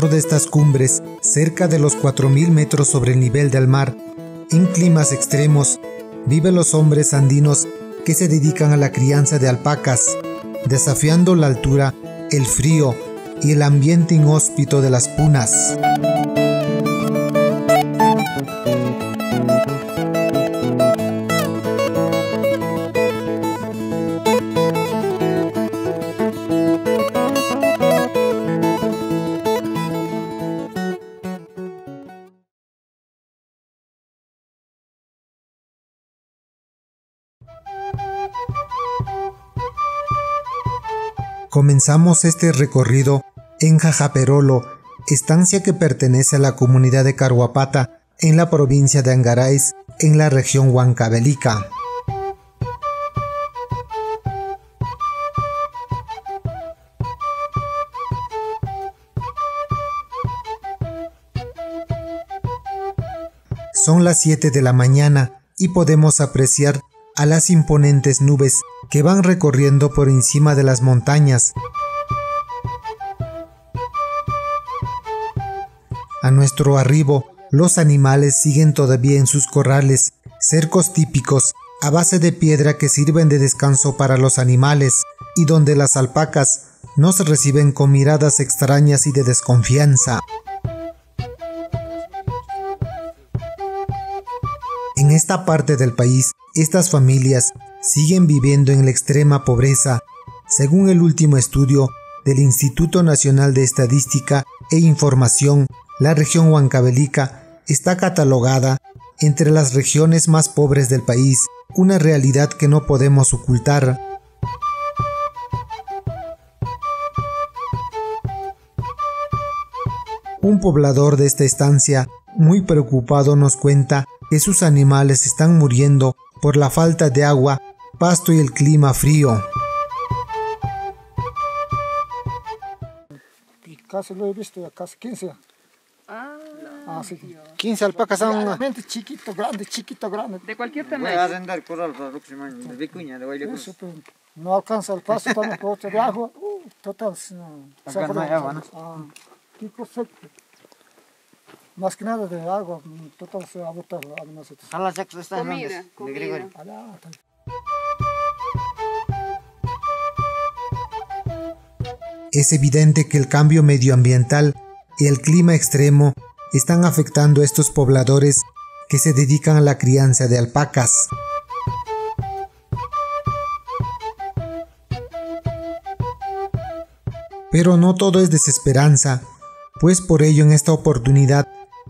alrededor de estas cumbres, cerca de los 4.000 metros sobre el nivel del mar, en climas extremos, viven los hombres andinos que se dedican a la crianza de alpacas, desafiando la altura, el frío y el ambiente inhóspito de las punas. Comenzamos este recorrido en Jajaperolo, estancia que pertenece a la comunidad de Carhuapata, en la provincia de Angarais, en la región Huancavelica. Son las 7 de la mañana y podemos apreciar a las imponentes nubes que van recorriendo por encima de las montañas. A nuestro arribo, los animales siguen todavía en sus corrales, cercos típicos, a base de piedra que sirven de descanso para los animales, y donde las alpacas nos reciben con miradas extrañas y de desconfianza. En esta parte del país, estas familias siguen viviendo en la extrema pobreza, según el último estudio del Instituto Nacional de Estadística e Información, la región Huancavelica está catalogada entre las regiones más pobres del país, una realidad que no podemos ocultar. Un poblador de esta estancia, muy preocupado, nos cuenta que sus animales están muriendo por la falta de agua pasto y el clima frío. Casi lo he visto ya, casi 15. Ah, Ah, sí. 15 alpacas son Realmente chiquito, grande, chiquito, grande. de cualquier Voy a tamaño. arrendar corral para el próximo año, de Vicuña, de Guayacruz. Eso, pero no alcanza el paso para el bote de agua. Uh, total, si no, se Acá no hay agua, ¿no? Ah, qué perfecto. Más que nada de agua, mm, total se ha botado a nosotros. A las sextas están Comida, grandes, de Es evidente que el cambio medioambiental y el clima extremo están afectando a estos pobladores que se dedican a la crianza de alpacas. Pero no todo es desesperanza, pues por ello en esta oportunidad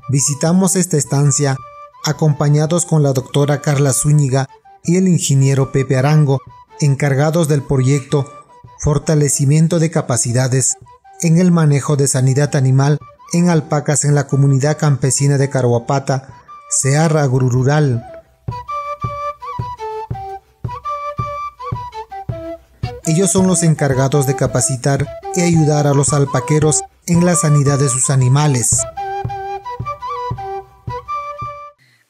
visitamos esta estancia acompañados con la doctora Carla Zúñiga y el ingeniero Pepe Arango, encargados del proyecto Fortalecimiento de capacidades en el manejo de sanidad animal en alpacas en la comunidad campesina de Caruapata, Seara Rural. Ellos son los encargados de capacitar y ayudar a los alpaqueros en la sanidad de sus animales.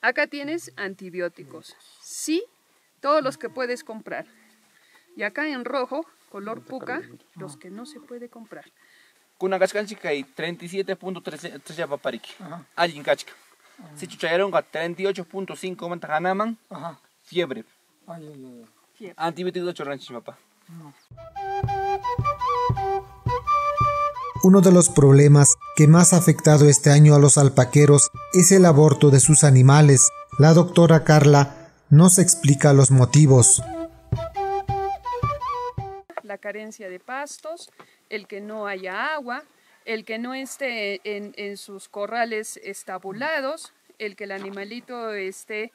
Acá tienes antibióticos. Sí, todos los que puedes comprar. Y acá en rojo, color puca, los que no se puede comprar. Kuna kachkanchika y 37.3 papariki. Allin kachka. Si chuchayaronga 38.5 manta ganaman, Ajá. fiebre. Ay, ay, ay. Antibiótico chorranchi papá. Uno de los problemas que más ha afectado este año a los alpaqueros es el aborto de sus animales. La doctora Carla nos explica los motivos. Carencia de pastos, el que no haya agua, el que no esté en, en sus corrales estabulados, el que el animalito esté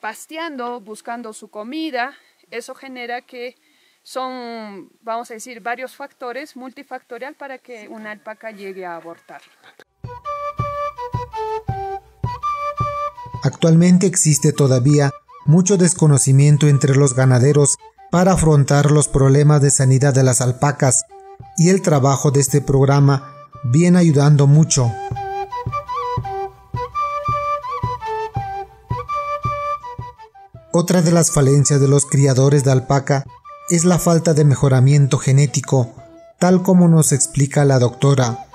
pasteando, buscando su comida. Eso genera que son, vamos a decir, varios factores, multifactorial, para que una alpaca llegue a abortar. Actualmente existe todavía mucho desconocimiento entre los ganaderos para afrontar los problemas de sanidad de las alpacas y el trabajo de este programa viene ayudando mucho. Otra de las falencias de los criadores de alpaca es la falta de mejoramiento genético, tal como nos explica la doctora.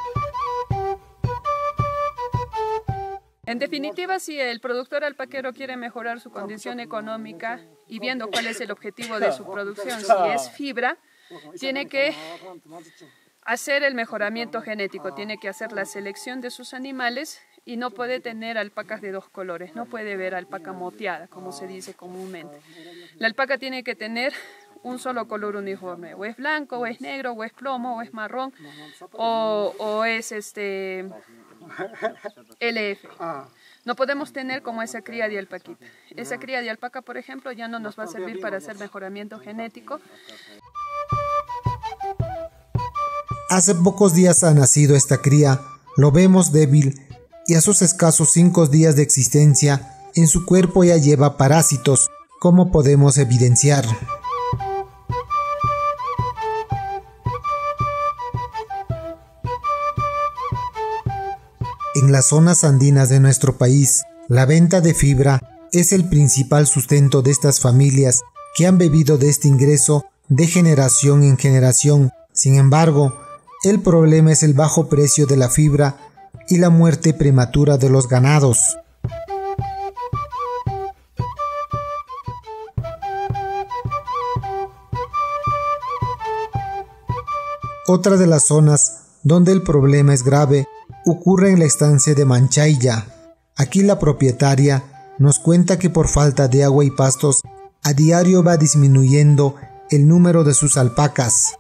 Si el productor alpaquero quiere mejorar su condición económica y viendo cuál es el objetivo de su producción, si es fibra, tiene que hacer el mejoramiento genético, tiene que hacer la selección de sus animales y no puede tener alpacas de dos colores, no puede ver alpaca moteada, como se dice comúnmente. La alpaca tiene que tener un solo color uniforme, o es blanco, o es negro, o es plomo, o es marrón, o, o es este LF. No podemos tener como esa cría de alpaquita. Esa cría de alpaca, por ejemplo, ya no nos va a servir para hacer mejoramiento genético. Hace pocos días ha nacido esta cría, lo vemos débil y a sus escasos cinco días de existencia, en su cuerpo ya lleva parásitos, como podemos evidenciar. En las zonas andinas de nuestro país, la venta de fibra es el principal sustento de estas familias que han bebido de este ingreso de generación en generación. Sin embargo, el problema es el bajo precio de la fibra y la muerte prematura de los ganados. Otra de las zonas donde el problema es grave ocurre en la estancia de Manchaya. Aquí la propietaria nos cuenta que por falta de agua y pastos, a diario va disminuyendo el número de sus alpacas.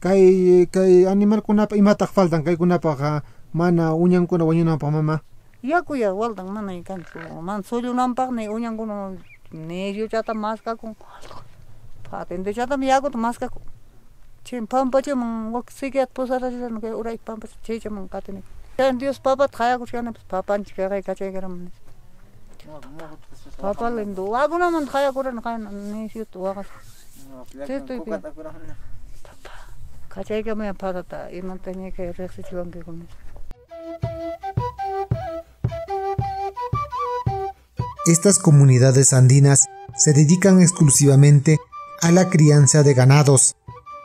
Kay kay animal kunapa imataq faltan kay kunapa mana uñankuna wañunanpaq mama? Yakuya waltan mana kanchu mana suyunanpaqni uñankuna nelluchata mascakun patentechata yakuta mascakun chin pampachiman wakisikiyata pusarachishani kay uray pampacha chichaman katinik chay ya, dios papata hayakushkani pues papanchik kaqay kachaykaraman papalin wakunamanta hayakurani qayna nishuta waqas chistoypi papa kachaykamayan patata imantañaykay riqsichiwankikunata Estas comunidades andinas se dedican exclusivamente a la crianza de ganados.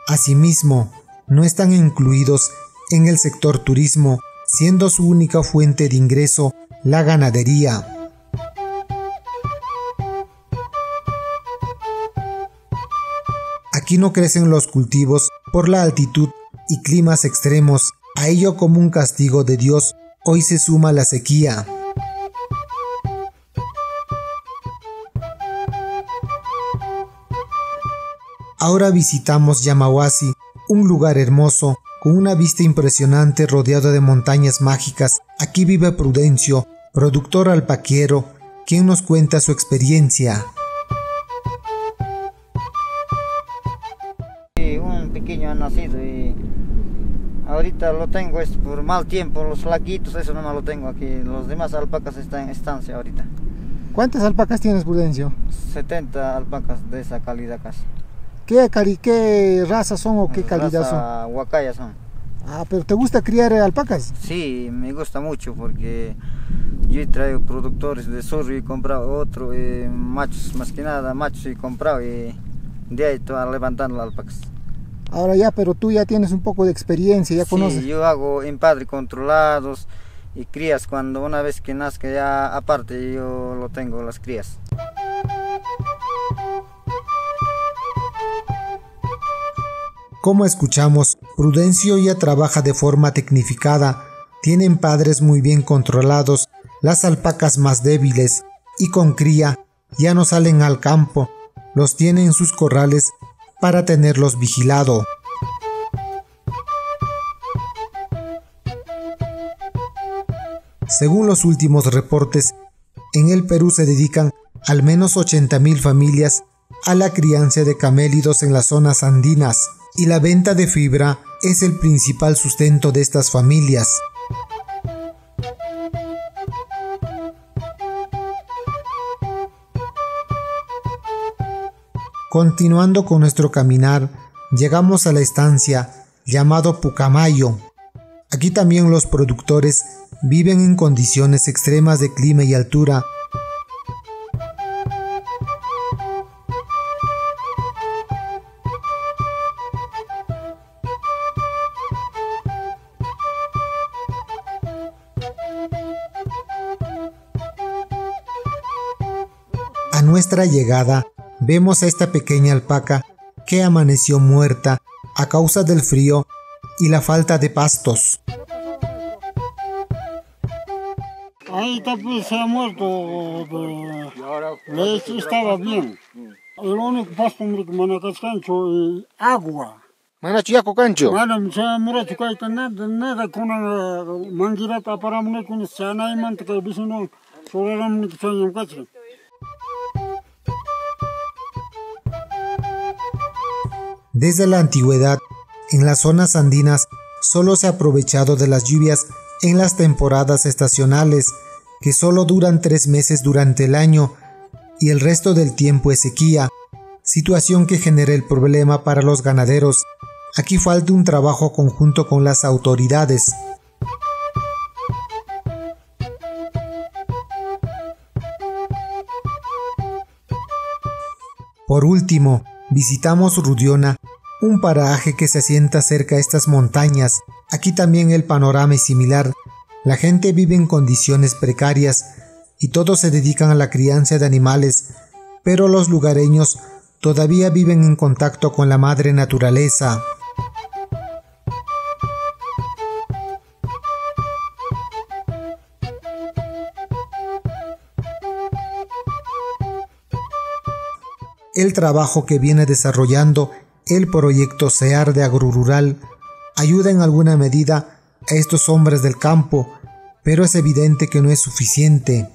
Asimismo, no están incluidos en el sector turismo, siendo su única fuente de ingreso la ganadería. Aquí no crecen los cultivos por la altitud y climas extremos, a ello como un castigo de Dios, hoy se suma la sequía. Ahora visitamos Yamawasi, un lugar hermoso, con una vista impresionante rodeado de montañas mágicas. Aquí vive Prudencio, productor alpaquero, quien nos cuenta su experiencia. Tengo es por mal tiempo, los flaquitos, eso no me lo tengo aquí. Los demás alpacas están en estancia ahorita. ¿Cuántas alpacas tienes, Prudencio? 70 alpacas de esa calidad casi. ¿Qué, cari qué raza son o qué calidad Raza son? Huacaya son. Ah, pero ¿te gusta criar alpacas? Sí, me gusta mucho porque yo he traído productores de sur y he comprado otro, eh, machos más que nada, machos he comprado y de ahí estoy levantando las alpacas. Ahora ya, pero tú ya tienes un poco de experiencia, ya sí, conoces. yo hago empadre controlados y crías cuando una vez que nazca ya aparte yo lo tengo las crías. Como escuchamos, Prudencio ya trabaja de forma tecnificada, tienen padres muy bien controlados, las alpacas más débiles y con cría ya no salen al campo, los tiene en sus corrales para tenerlos vigilado. Según los últimos reportes, en el Perú se dedican al menos 80.000 familias a la crianza de camélidos en las zonas andinas y la venta de fibra es el principal sustento de estas familias. Continuando con nuestro caminar, llegamos a la estancia llamado Pucamayo. Aquí también los productores viven en condiciones extremas de clima y altura. A nuestra llegada, vemos a esta pequeña alpaca que amaneció muerta a causa del frío y la falta de pastos. Ahí está pues se ha muerto. De, de hecho estaba bien. El único pasto que manacascancho es agua. Mana chiaco cancho. Mana se mura chukai nada nada kuna mangira ta para mun kun sana iman ta bisino soraram ni tsayam kachre. Desde la antigüedad, en las zonas andinas solo se ha aprovechado de las lluvias en las temporadas estacionales, que solo duran tres meses durante el año y el resto del tiempo es sequía, situación que genera el problema para los ganaderos. Aquí falta un trabajo conjunto con las autoridades. Por último, visitamos Rudiona, un paraje que se asienta cerca a estas montañas. Aquí también el panorama es similar. La gente vive en condiciones precarias y todos se dedican a la crianza de animales, pero los lugareños todavía viven en contacto con la madre naturaleza. El trabajo que viene desarrollando el proyecto SEAR de Agrorural ayuda en alguna medida a estos hombres del campo, pero es evidente que no es suficiente.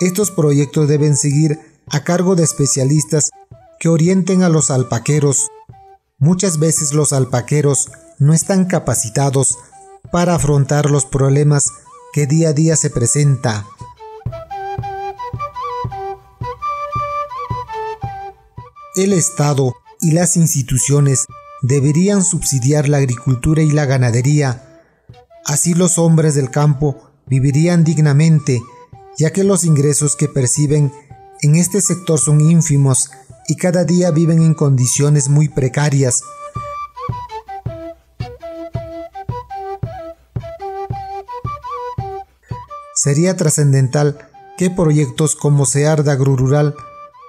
Estos proyectos deben seguir a cargo de especialistas que orienten a los alpaqueros. Muchas veces los alpaqueros no están capacitados para afrontar los problemas que día a día se presentan. El Estado y las instituciones deberían subsidiar la agricultura y la ganadería. Así los hombres del campo vivirían dignamente, ya que los ingresos que perciben en este sector son ínfimos y cada día viven en condiciones muy precarias. Sería trascendental que proyectos como SEAR de Agrorural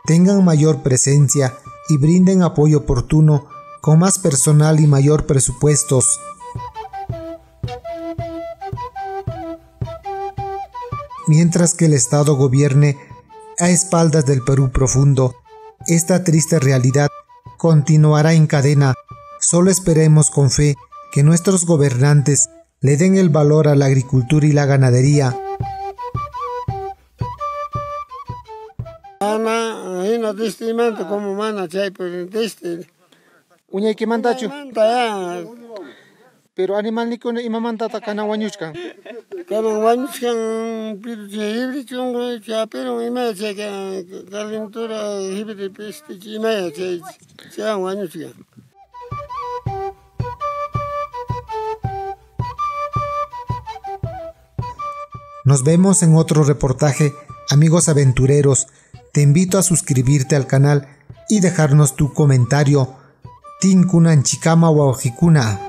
tengan mayor presencia y brinden apoyo oportuno con más personal y mayor presupuestos. Mientras que el Estado gobierne a espaldas del Perú profundo, esta triste realidad continuará en cadena. Solo esperemos con fe que nuestros gobernantes le den el valor a la agricultura y la ganadería testamento como mana chay pues. Uñay que. Pero animal ni con ima kana pero che hibri chungo cha pero ima che que calentura hibri peste ima che cha wañuchkan. Nos vemos en otro reportaje, amigos aventureros. Te invito a suscribirte al canal y dejarnos tu comentario. Tinkunan Chikama Waojikuna.